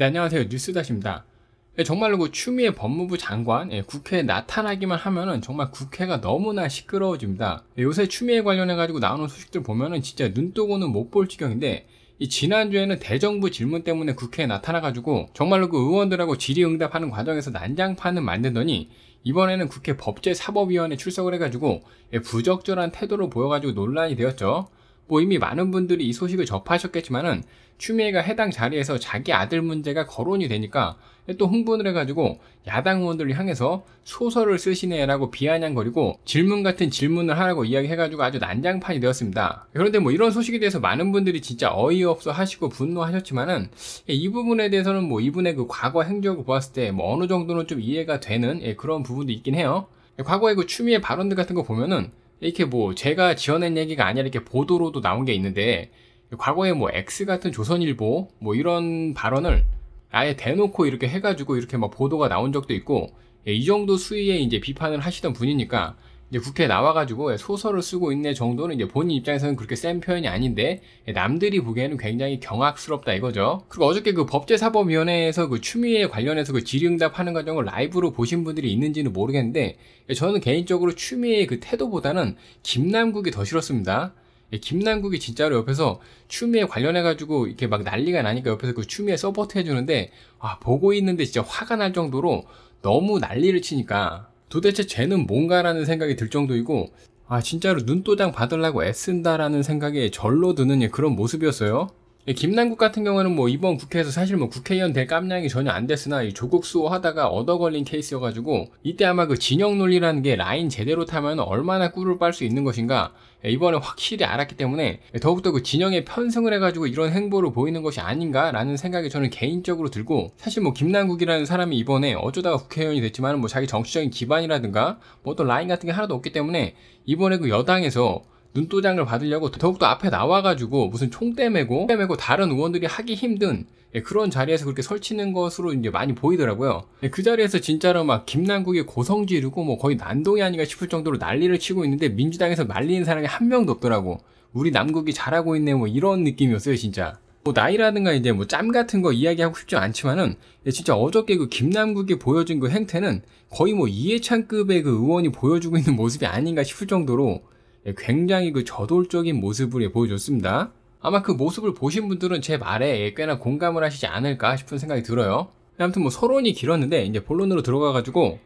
네, 안녕하세요. 뉴스다시입니다. 네, 정말로 그 추미애 법무부 장관 예, 국회에 나타나기만 하면은 정말 국회가 너무나 시끄러워집니다. 예, 요새 추미애 관련해 가지고 나오는 소식들 보면은 진짜 눈도고는 못 볼 지경인데 이 지난주에는 대정부 질문 때문에 국회에 나타나가지고 정말로 그 의원들하고 질의응답하는 과정에서 난장판을 만들더니 이번에는 국회 법제사법위원회 출석을 해가지고 예, 부적절한 태도를 보여가지고 논란이 되었죠. 뭐 이미 많은 분들이 이 소식을 접하셨겠지만은 추미애가 해당 자리에서 자기 아들 문제가 거론이 되니까 또 흥분을 해가지고 야당 의원들을 향해서 소설을 쓰시네라고 비아냥거리고 질문 같은 질문을 하라고 이야기해가지고 아주 난장판이 되었습니다. 그런데 뭐 이런 소식에 대해서 많은 분들이 진짜 어이없어 하시고 분노하셨지만은 이 부분에 대해서는 뭐 이분의 그 과거 행적을 보았을 때 뭐 어느 정도는 좀 이해가 되는 예, 그런 부분도 있긴 해요. 과거에 그 추미애 발언들 같은 거 보면은 이렇게 뭐 제가 지어낸 얘기가 아니라 이렇게 보도로도 나온 게 있는데 과거에 뭐 X 같은 조선일보 뭐 이런 발언을 아예 대놓고 이렇게 해가지고 이렇게 막 보도가 나온 적도 있고 예, 이 정도 수위의 이제 비판을 하시던 분이니까 이제 국회에 나와가지고 소설을 쓰고 있네 정도는 이제 본인 입장에서는 그렇게 센 표현이 아닌데 남들이 보기에는 굉장히 경악스럽다 이거죠. 그리고 어저께 그 법제사법위원회에서 그 추미애 관련해서 그 질의응답하는 과정을 라이브로 보신 분들이 있는지는 모르겠는데 저는 개인적으로 추미애의 그 태도보다는 김남국이 더 싫었습니다. 김남국이 진짜로 옆에서 추미애 관련해가지고 이렇게 막 난리가 나니까 옆에서 그 추미애 support 해주는데, 아, 보고 있는데 진짜 화가 날 정도로 너무 난리를 치니까 도대체 쟤는 뭔가라는 생각이 들 정도이고 아 진짜로 눈도장 받으려고 애쓴다라는 생각에 절로 드는 그런 모습이었어요. 김남국 같은 경우는 뭐 이번 국회에서 사실 뭐 국회의원 될 깜냥이 전혀 안 됐으나 이 조국 수호 하다가 얻어 걸린 케이스여가지고 이때 아마 그 진영 논리라는 게 라인 제대로 타면 얼마나 꿀을 빨 수 있는 것인가 이번에 확실히 알았기 때문에 더욱더 그 진영에 편승을 해가지고 이런 행보를 보이는 것이 아닌가라는 생각이 저는 개인적으로 들고 사실 뭐 김남국이라는 사람이 이번에 어쩌다가 국회의원이 됐지만 뭐 자기 정치적인 기반이라든가 뭐 어떤 라인 같은 게 하나도 없기 때문에 이번에 그 여당에서 눈도장을 받으려고 더욱더 앞에 나와가지고 무슨 총대 메고 메고 다른 의원들이 하기 힘든 예, 그런 자리에서 그렇게 설치는 것으로 이제 많이 보이더라고요. 예, 그 자리에서 진짜로 막 김남국의 고성 지르고 뭐 거의 난동이 아닌가 싶을 정도로 난리를 치고 있는데 민주당에서 말리는 사람이 한 명도 없더라고. 우리 남국이 잘하고 있네 뭐 이런 느낌이었어요 진짜. 뭐 나이라든가 이제 뭐 짬 같은 거 이야기하고 싶지 않지만은 예, 진짜 어저께 그 김남국이 보여준 그 행태는 거의 뭐 이해찬급의 그 의원이 보여주고 있는 모습이 아닌가 싶을 정도로 예, 굉장히 그 저돌적인 모습을 보여줬습니다. 아마 그 모습을 보신 분들은 제 말에 예, 꽤나 공감을 하시지 않을까 싶은 생각이 들어요. 아무튼 뭐 서론이 길었는데 이제 본론으로 들어가가지고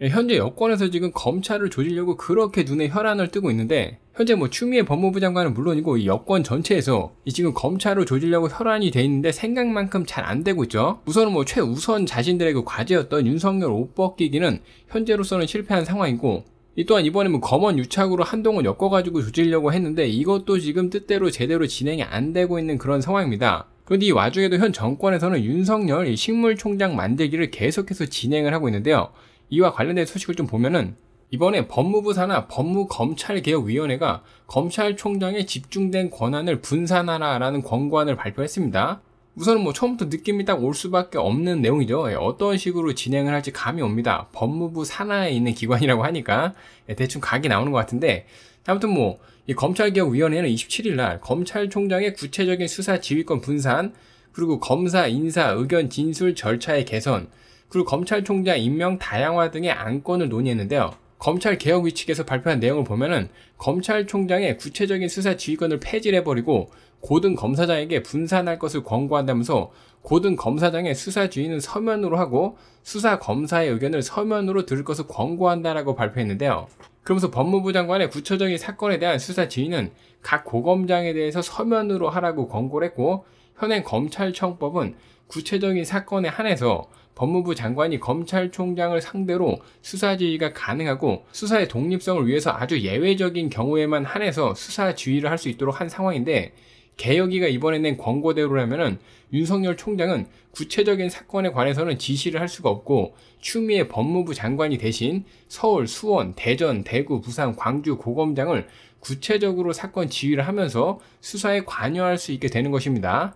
예, 현재 여권에서 지금 검찰을 조지려고 그렇게 눈에 혈안을 뜨고 있는데 현재 뭐 추미애 법무부 장관은 물론이고 이 여권 전체에서 이 지금 검찰을 조지려고 혈안이 돼 있는데 생각만큼 잘 안 되고 있죠. 우선은 뭐 최우선 자신들의 그 과제였던 윤석열 옷 벗기기는 현재로서는 실패한 상황이고 이 또한 이번에 뭐 검언 유착으로 한동안 엮어가지고 조지려고 했는데 이것도 지금 뜻대로 제대로 진행이 안 되고 있는 그런 상황입니다. 그런데 이 와중에도 현 정권에서는 윤석열 식물총장 만들기를 계속해서 진행을 하고 있는데요. 이와 관련된 소식을 좀 보면은 이번에 법무부 산하 법무검찰개혁위원회가 검찰총장의 집중된 권한을 분산하라라는 권고안을 발표했습니다. 우선은 뭐 처음부터 느낌이 딱 올 수밖에 없는 내용이죠. 예, 어떤 식으로 진행을 할지 감이 옵니다. 법무부 산하에 있는 기관이라고 하니까 예, 대충 각이 나오는 것 같은데 아무튼 뭐 이 검찰개혁위원회는 27일 날 검찰총장의 구체적인 수사 지휘권 분산 그리고 검사 인사 의견 진술 절차의 개선 그리고 검찰총장 임명 다양화 등의 안건을 논의했는데요. 검찰 개혁 위 측에서 발표한 내용을 보면은 검찰총장의 구체적인 수사 지휘권을 폐지해버리고 고등 검사장에게 분산할 것을 권고한다면서 고등 검사장의 수사 지휘는 서면으로 하고 수사 검사의 의견을 서면으로 들을 것을 권고한다라고 발표했는데요. 그러면서 법무부 장관의 구체적인 사건에 대한 수사 지휘는 각 고검장에 대해서 서면으로 하라고 권고를 했고 현행 검찰청법은 구체적인 사건에 한해서 법무부 장관이 검찰총장을 상대로 수사 지휘가 가능하고 수사의 독립성을 위해서 아주 예외적인 경우에만 한해서 수사 지휘를 할 수 있도록 한 상황인데 개혁위가 이번에 낸 권고대로라면은 윤석열 총장은 구체적인 사건에 관해서는 지시를 할 수가 없고 추미애 법무부 장관이 대신 서울, 수원, 대전, 대구, 부산, 광주 고검장을 구체적으로 사건 지휘를 하면서 수사에 관여할 수 있게 되는 것입니다.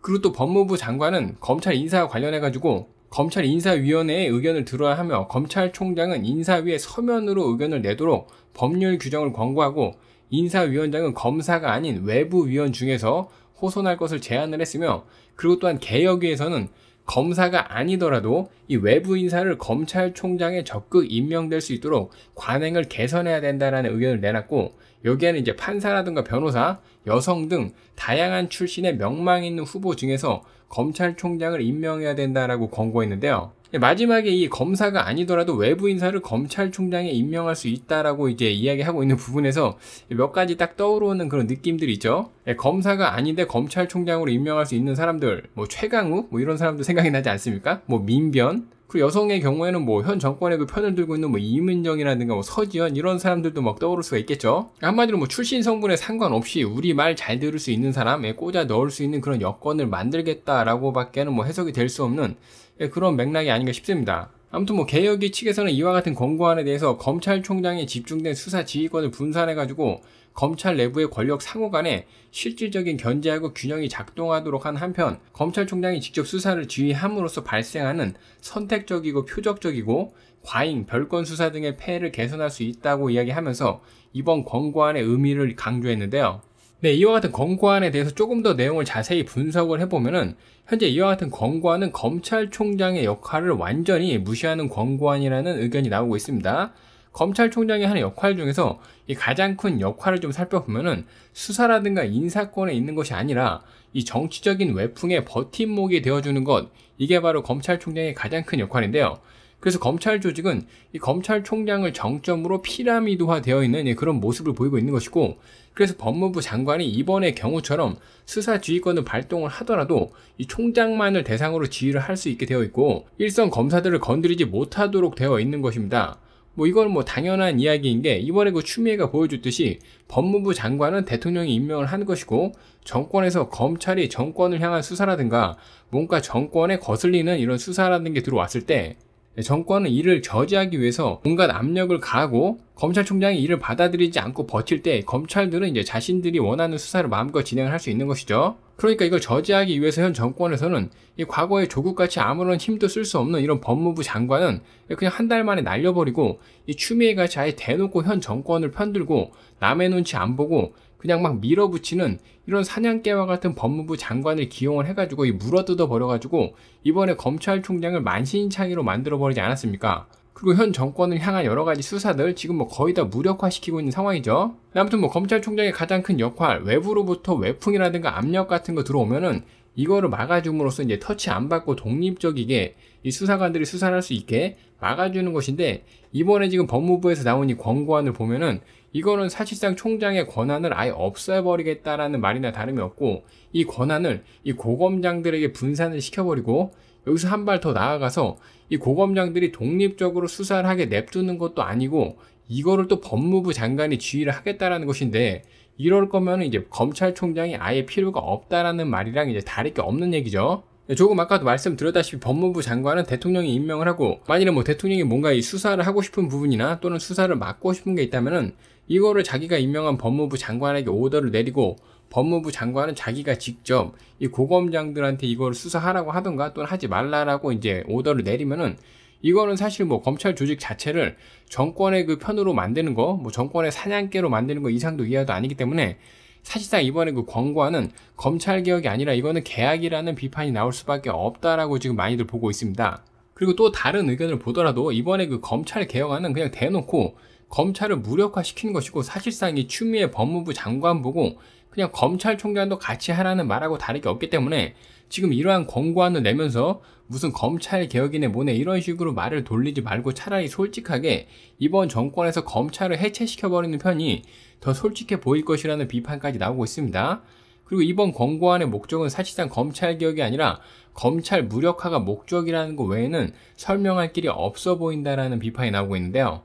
그리고 또 법무부 장관은 검찰 인사와 관련해 가지고 검찰 인사위원회의 의견을 들어야 하며 검찰총장은 인사위에 서면으로 의견을 내도록 법률 규정을 권고하고 인사위원장은 검사가 아닌 외부 위원 중에서 호선할 것을 제안을 했으며 그리고 또한 개혁위에서는 검사가 아니더라도 이 외부 인사를 검찰총장에 적극 임명될 수 있도록 관행을 개선해야 된다라는 의견을 내놨고 여기에는 이제 판사라든가 변호사, 여성 등 다양한 출신의 명망 있는 후보 중에서 검찰총장을 임명해야 된다라고 권고했는데요. 마지막에 이 검사가 아니더라도 외부 인사를 검찰총장에 임명할 수 있다라고 이제 이야기하고 있는 부분에서 몇 가지 딱 떠오르는 그런 느낌들이 있죠. 예, 검사가 아닌데 검찰총장으로 임명할 수 있는 사람들, 뭐 최강욱, 뭐 이런 사람도 생각이 나지 않습니까? 뭐 민변, 그리고 여성의 경우에는 뭐 현 정권의 그 편을 들고 있는 뭐 이문정이라든가 뭐 서지현 이런 사람들도 막 떠오를 수가 있겠죠. 한마디로 뭐 출신 성분에 상관없이 우리 말 잘 들을 수 있는 사람에 꽂아 넣을 수 있는 그런 여건을 만들겠다라고밖에는 뭐 해석이 될 수 없는 예, 그런 맥락이 아닌가 싶습니다. 아무튼 뭐 개혁위 측에서는 이와 같은 권고안에 대해서 검찰총장에 집중된 수사 지휘권을 분산해가지고 검찰 내부의 권력 상호 간에 실질적인 견제하고 균형이 작동하도록 한 한편 검찰총장이 직접 수사를 지휘함으로써 발생하는 선택적이고 표적적이고 과잉, 별건 수사 등의 폐해를 개선할 수 있다고 이야기하면서 이번 권고안의 의미를 강조했는데요. 네, 이와 같은 권고안에 대해서 조금 더 내용을 자세히 분석을 해보면은 현재 이와 같은 권고안은 검찰총장의 역할을 완전히 무시하는 권고안이라는 의견이 나오고 있습니다. 검찰총장이 하는 역할 중에서 이 가장 큰 역할을 좀 살펴보면은 수사라든가 인사권에 있는 것이 아니라 이 정치적인 외풍의 버팀목이 되어주는 것 이게 바로 검찰총장의 가장 큰 역할인데요. 그래서 검찰 조직은 이 검찰총장을 정점으로 피라미드화 되어 있는 그런 모습을 보이고 있는 것이고 그래서 법무부 장관이 이번의 경우처럼 수사 지휘권을 발동을 하더라도 이 총장만을 대상으로 지휘를 할 수 있게 되어 있고 일선 검사들을 건드리지 못하도록 되어 있는 것입니다. 뭐 이건 뭐 당연한 이야기인 게 이번에 그 추미애가 보여줬듯이 법무부 장관은 대통령이 임명을 하는 것이고 정권에서 검찰이 정권을 향한 수사라든가 뭔가 정권에 거슬리는 이런 수사라는 게 들어왔을 때 정권은 이를 저지하기 위해서 온갖 압력을 가하고 검찰총장이 이를 받아들이지 않고 버틸 때 검찰들은 이제 자신들이 원하는 수사를 마음껏 진행을 할 수 있는 것이죠. 그러니까 이걸 저지하기 위해서 현 정권에서는 이 과거에 조국같이 아무런 힘도 쓸 수 없는 이런 법무부 장관은 그냥 한 달 만에 날려버리고 이 추미애 같이 아예 대놓고 현 정권을 편들고 남의 눈치 안 보고 그냥 막 밀어붙이는 이런 사냥개와 같은 법무부 장관을 기용을 해가지고 물어뜯어 버려가지고 이번에 검찰총장을 만신창이로 만들어 버리지 않았습니까? 그리고 현 정권을 향한 여러 가지 수사들 지금 뭐 거의 다 무력화시키고 있는 상황이죠. 아무튼 뭐 검찰총장의 가장 큰 역할, 외부로부터 외풍이라든가 압력 같은 거 들어오면은 이거를 막아줌으로써 이제 터치 안 받고 독립적이게 이 수사관들이 수사를 할 수 있게 막아주는 것인데 이번에 지금 법무부에서 나온 이 권고안을 보면은 이거는 사실상 총장의 권한을 아예 없애버리겠다라는 말이나 다름이 없고 이 권한을 이 고검장들에게 분산을 시켜버리고 여기서 한 발 더 나아가서 이 고검장들이 독립적으로 수사를 하게 냅두는 것도 아니고 이거를 또 법무부 장관이 지휘를 하겠다라는 것인데 이럴 거면 이제 검찰총장이 아예 필요가 없다라는 말이랑 이제 다를 게 없는 얘기죠. 조금 아까도 말씀드렸다시피 법무부 장관은 대통령이 임명을 하고 만일에 뭐 대통령이 뭔가 이 수사를 하고 싶은 부분이나 또는 수사를 막고 싶은 게 있다면은 이거를 자기가 임명한 법무부 장관에게 오더를 내리고 법무부 장관은 자기가 직접 이 고검장들한테 이걸 수사하라고 하던가 또는 하지 말라라고 이제 오더를 내리면은 이거는 사실 뭐 검찰 조직 자체를 정권의 그 편으로 만드는 거, 뭐 정권의 사냥개로 만드는 거 이상도 이하도 아니기 때문에 사실상 이번에 그 권고안은 검찰 개혁이 아니라 이거는 개혁이라는 비판이 나올 수밖에 없다라고 지금 많이들 보고 있습니다. 그리고 또 다른 의견을 보더라도 이번에 그 검찰 개혁안은 그냥 대놓고 검찰을 무력화시키는 것이고 사실상 이 추미애 법무부 장관 보고 그냥 검찰총장도 같이 하라는 말하고 다를 게 없기 때문에 지금 이러한 권고안을 내면서 무슨 검찰 개혁이네 뭐네 이런 식으로 말을 돌리지 말고 차라리 솔직하게 이번 정권에서 검찰을 해체시켜버리는 편이 더 솔직해 보일 것이라는 비판까지 나오고 있습니다. 그리고 이번 권고안의 목적은 사실상 검찰 개혁이 아니라 검찰 무력화가 목적이라는 것 외에는 설명할 길이 없어 보인다라는 비판이 나오고 있는데요.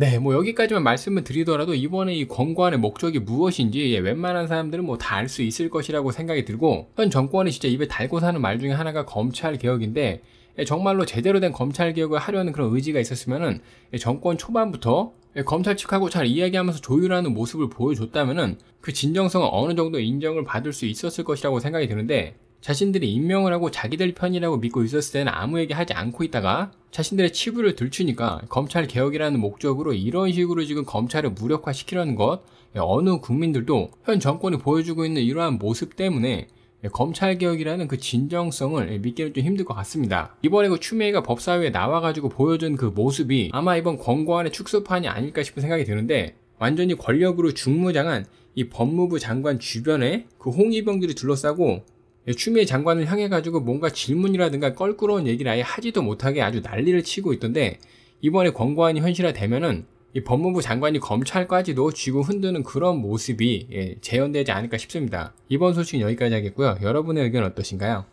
네, 뭐 여기까지만 말씀을 드리더라도 이번에 이 권고안의 목적이 무엇인지 예, 웬만한 사람들은 뭐 다 알 수 있을 것이라고 생각이 들고 현 정권이 진짜 입에 달고 사는 말 중에 하나가 검찰 개혁인데 예, 정말로 제대로 된 검찰 개혁을 하려는 그런 의지가 있었으면은 예, 정권 초반부터 검찰 측하고 잘 이야기하면서 조율하는 모습을 보여줬다면은 그 진정성은 어느 정도 인정을 받을 수 있었을 것이라고 생각이 드는데 자신들이 임명을 하고 자기들 편이라고 믿고 있었을 때는 아무에게 하지 않고 있다가 자신들의 치부를 들추니까 검찰 개혁이라는 목적으로 이런 식으로 지금 검찰을 무력화시키려는 것 어느 국민들도 현 정권이 보여주고 있는 이러한 모습 때문에 예, 검찰 개혁이라는 그 진정성을 예, 믿기는 좀 힘들 것 같습니다. 이번에 그 추미애가 법사위에 나와가지고 보여준 그 모습이 아마 이번 권고안의 축소판이 아닐까 싶은 생각이 드는데 완전히 권력으로 중무장한 이 법무부 장관 주변에 그 홍위병들이 둘러싸고 예, 추미애 장관을 향해 가지고 뭔가 질문이라든가 껄끄러운 얘기를 아예 하지도 못하게 아주 난리를 치고 있던데 이번에 권고안이 현실화되면은 이 법무부 장관이 검찰까지도 쥐고 흔드는 그런 모습이 예, 재현되지 않을까 싶습니다. 이번 소식은 여기까지 하겠고요. 여러분의 의견 어떠신가요?